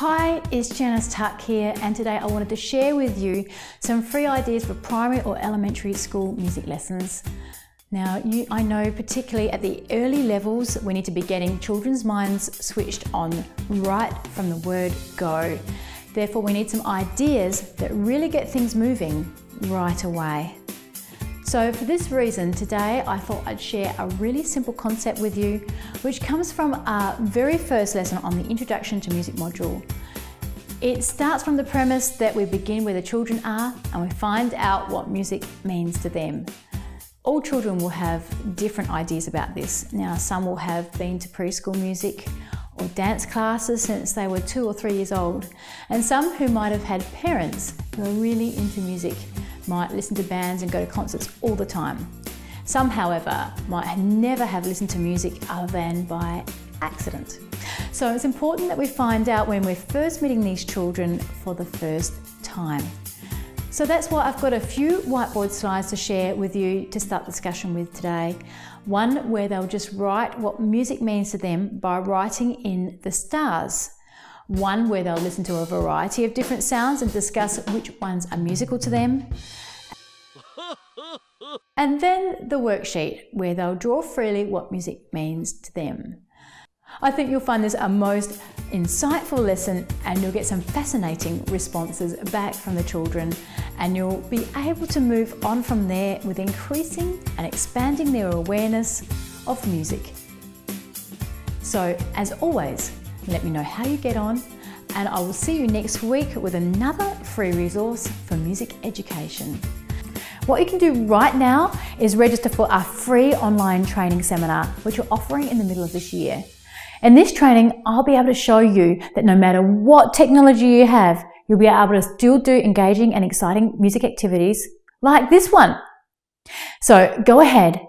Hi, it's Janice Tuck here, and today I wanted to share with you some free ideas for primary or elementary school music lessons. Now, you, I know particularly at the early levels, we need to be getting children's minds switched on right from the word go. Therefore, we need some ideas that really get things moving right away. So for this reason, today I thought I'd share a really simple concept with you, which comes from our very first lesson on the Introduction to Music module. It starts from the premise that we begin where the children are and we find out what music means to them. All children will have different ideas about this. Now, some will have been to preschool music or dance classes since they were two or three years old, and some who might have had parents who are really into music might listen to bands and go to concerts all the time. Some, however, might never have listened to music other than by accident. So it's important that we find out when we're first meeting these children for the first time. So that's why I've got a few whiteboard slides to share with you to start the discussion with today. One where they'll just write what music means to them by writing in the stars one where they'll listen to a variety of different sounds and discuss which ones are musical to them. And then the worksheet where they'll draw freely what music means to them. I think you'll find this a most insightful lesson and you'll get some fascinating responses back from the children and you'll be able to move on from there with increasing and expanding their awareness of music. So as always, let me know how you get on, and I will see you next week with another free resource for music education. What you can do right now is register for our free online training seminar, which we're offering in the middle of this year. In this training, I'll be able to show you that no matter what technology you have, you'll be able to still do engaging and exciting music activities like this one. So go ahead,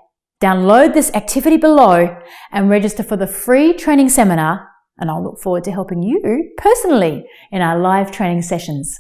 download this activity below and register for the free training seminar and I'll look forward to helping you personally in our live training sessions.